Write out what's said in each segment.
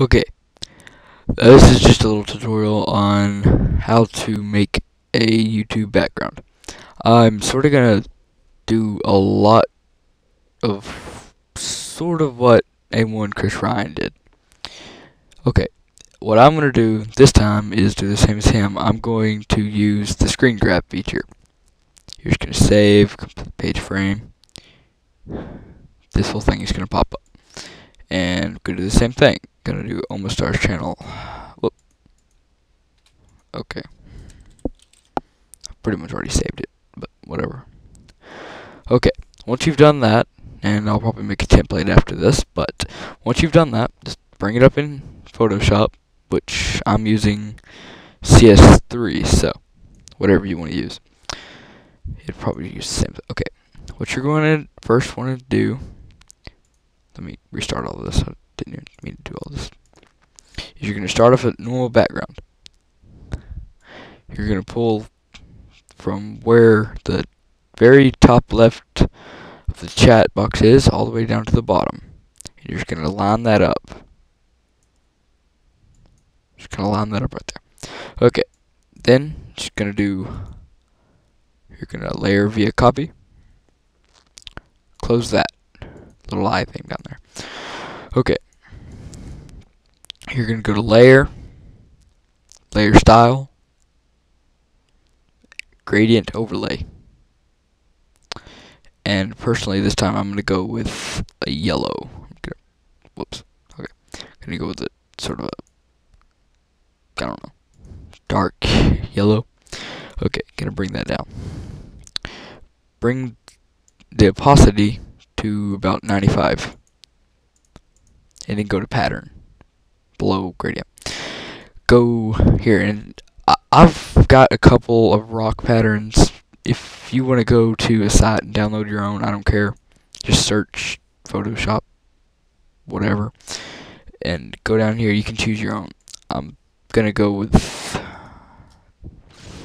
Okay, uh, this is just a little tutorial on how to make a YouTube background. I'm sort of gonna do a lot of sort of what A1 Chris Ryan did. Okay, what I'm gonna do this time is do the same as him. I'm going to use the screen grab feature. You're just gonna save, complete page frame. This whole thing is gonna pop up. And go do the same thing gonna do almost Stars channel. Whoop. Okay. I pretty much already saved it, but whatever. Okay, once you've done that, and I'll probably make a template after this, but once you've done that, just bring it up in Photoshop, which I'm using CS3, so whatever you want to use. You'd probably use the same. thing. Okay, what you're going to first want to do. Let me restart all this didn't mean to do all this. You're going to start off at normal background. You're going to pull from where the very top left of the chat box is all the way down to the bottom. And you're just going to line that up. Just to line that up right there. Okay. Then, just going to do, you're going to layer via copy. Close that little eye thing down there. Okay you're going to go to layer, layer style, gradient overlay. And personally, this time I'm going to go with a yellow. Whoops. Okay. I'm going to go with a sort of a, I don't know, dark yellow. Okay, going to bring that down. Bring the opacity to about 95. And then go to pattern below gradient. Go here, and I've got a couple of rock patterns. If you want to go to a site and download your own, I don't care. Just search Photoshop, whatever, and go down here. You can choose your own. I'm gonna go with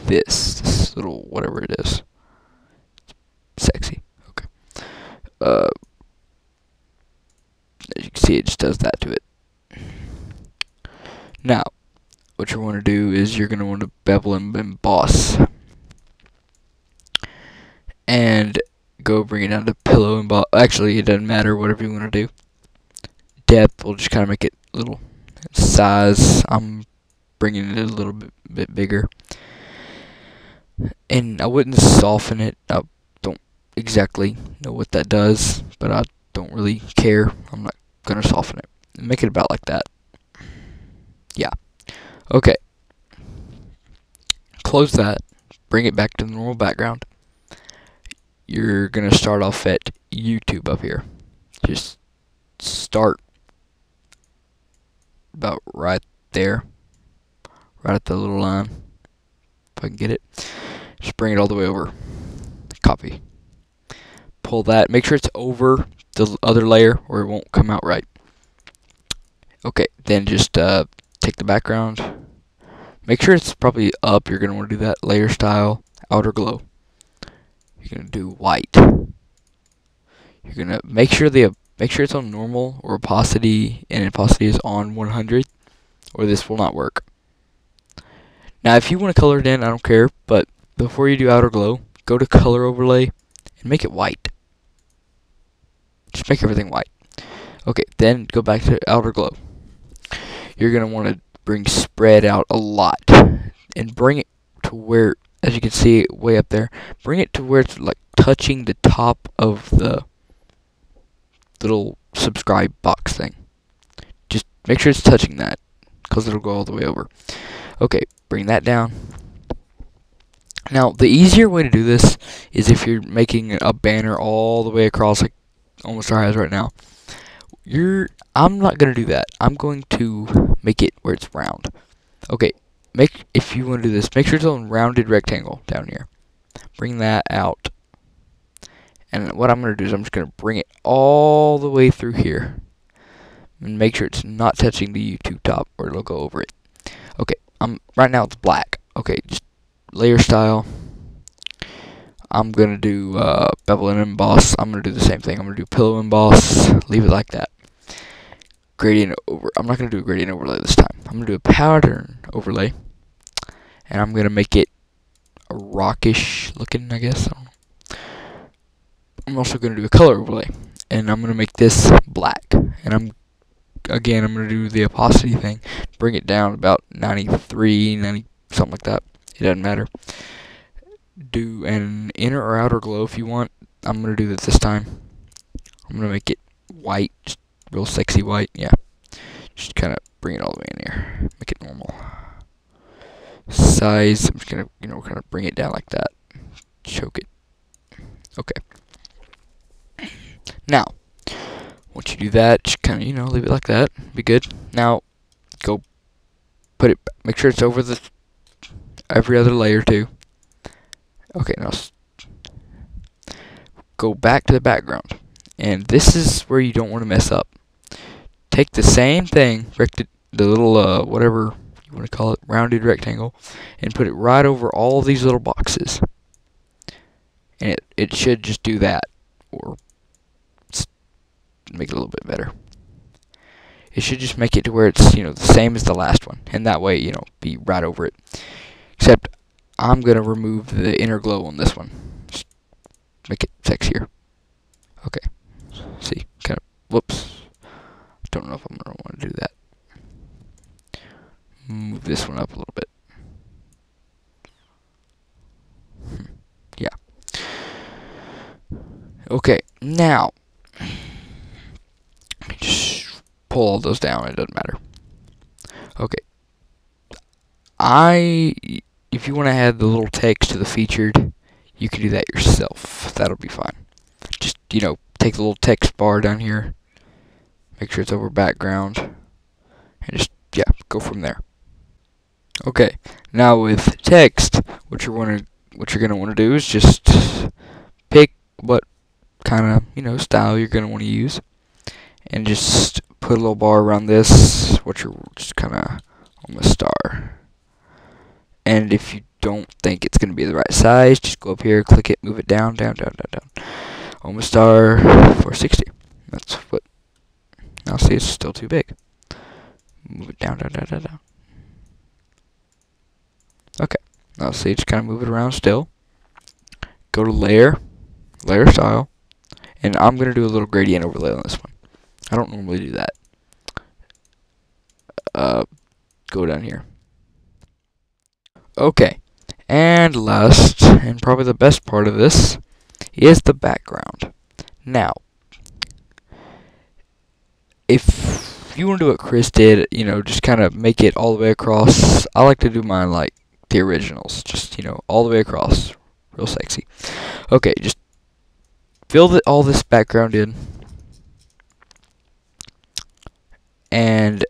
this, this little whatever it is. Sexy. Okay. Uh, as you can see, it just does that to it. Now, what you want to do is you're going to want to bevel and emboss. And go bring it down to pillow emboss. Actually, it doesn't matter, whatever you want to do. Depth, we'll just kind of make it a little size. I'm bringing it a little bit, bit bigger. And I wouldn't soften it. I don't exactly know what that does, but I don't really care. I'm not going to soften it. Make it about like that. Yeah. Okay. Close that. Bring it back to the normal background. You're going to start off at YouTube up here. Just start about right there. Right at the little line. If I can get it. Just bring it all the way over. Copy. Pull that. Make sure it's over the other layer or it won't come out right. Okay, then just uh, take the background. Make sure it's probably up. You're going to want to do that. Layer style, outer glow. You're going to do white. You're going to make sure the make sure it's on normal or opacity and opacity is on 100 or this will not work. Now if you want to color it in, I don't care, but before you do outer glow, go to color overlay and make it white. Just make everything white. Okay, then go back to outer glow you're going to want to bring spread out a lot and bring it to where, as you can see way up there, bring it to where it's like touching the top of the little subscribe box thing. Just make sure it's touching that because it'll go all the way over. Okay, bring that down. Now, the easier way to do this is if you're making a banner all the way across like almost our eyes right now. You're I'm not going to do that. I'm going to make it where it's round. Okay, make if you want to do this, make sure it's on rounded rectangle down here. Bring that out. And what I'm going to do is I'm just going to bring it all the way through here. And make sure it's not touching the YouTube top or it'll go over it. Okay, um, right now it's black. Okay, just layer style. I'm going to do uh, bevel and emboss. I'm going to do the same thing. I'm to do pillow emboss. Leave it like that gradient over. I'm not gonna do a gradient overlay this time. I'm gonna do a pattern overlay, and I'm gonna make it a rockish looking, I guess. I I'm also gonna do a color overlay, and I'm gonna make this black. And I'm again, I'm gonna do the opacity thing, bring it down about 93, 90, something like that. It doesn't matter. Do an inner or outer glow if you want. I'm gonna do that this time. I'm gonna make it white, real sexy white. Yeah, just kind of bring it all the way in here. Make it normal. Size. I'm just gonna, you know, kind of bring it down like that. Choke it. Okay. Now, once you do that, just kind of, you know, leave it like that. Be good. Now, go put it. Make sure it's over the every other layer too. Okay, now go back to the background. And this is where you don't want to mess up. Take the same thing, the little, uh, whatever you want to call it, rounded rectangle, and put it right over all these little boxes. And it, it should just do that, or make it a little bit better. It should just make it to where it's, you know, the same as the last one. And that way, you know, be right over it. Except, I'm going to remove the inner glow on this one. Just make it sexier. Okay. See, kind of, whoops. Don't know if I'm going to want to do that. Move this one up a little bit. Hmm. Yeah. Okay, now, just pull all those down, it doesn't matter. Okay. I, if you want to add the little text to the featured, you can do that yourself. That'll be fine. Just, you know, take the little text bar down here, make sure it's over background, and just, yeah, go from there. Okay, now with text, what you're want to what you're gonna want to do is just pick what kind of you know style you're gonna want to use, and just put a little bar around this, what you're just kind of on the star. And if you don't think it's gonna be the right size, just go up here, click it, move it down, down, down, down, down. Almost star 460. Now see, it's still too big. Move it down, down, down, down, down. Okay. Now see, just kind of move it around still. Go to layer, layer style, and I'm gonna do a little gradient overlay on this one. I don't normally do that. Uh, go down here. Okay, and last, and probably the best part of this, is the background. Now, if you want to do what Chris did, you know, just kind of make it all the way across. I like to do mine like the originals, just, you know, all the way across. Real sexy. Okay, just fill the, all this background in. And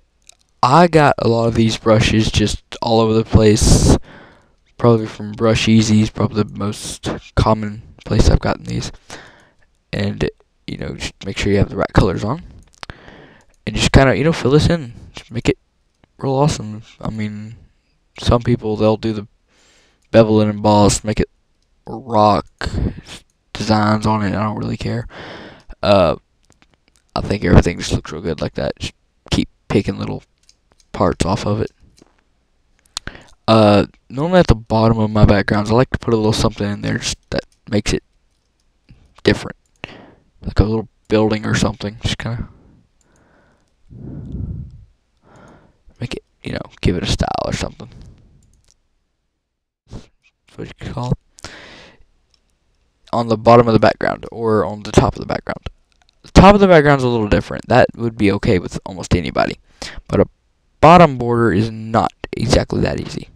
I got a lot of these brushes just all over the place. Probably from Brusheezy's, probably the most common place I've gotten these. And, you know, just make sure you have the right colors on. And just kind of, you know, fill this in. Just make it real awesome. I mean, some people, they'll do the bevel and emboss, make it rock designs on it. I don't really care. Uh, I think everything just looks real good like that. Just keep picking little parts off of it. Uh, normally at the bottom of my backgrounds, I like to put a little something in there just that makes it different. Like a little building or something. Just kind of make it, you know, give it a style or something. That's what you call it. On the bottom of the background or on the top of the background. The top of the background is a little different. That would be okay with almost anybody. But a bottom border is not exactly that easy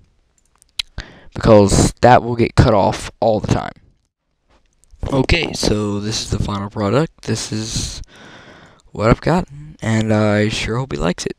because that will get cut off all the time. Okay, so this is the final product. This is what I've gotten, and I sure hope he likes it.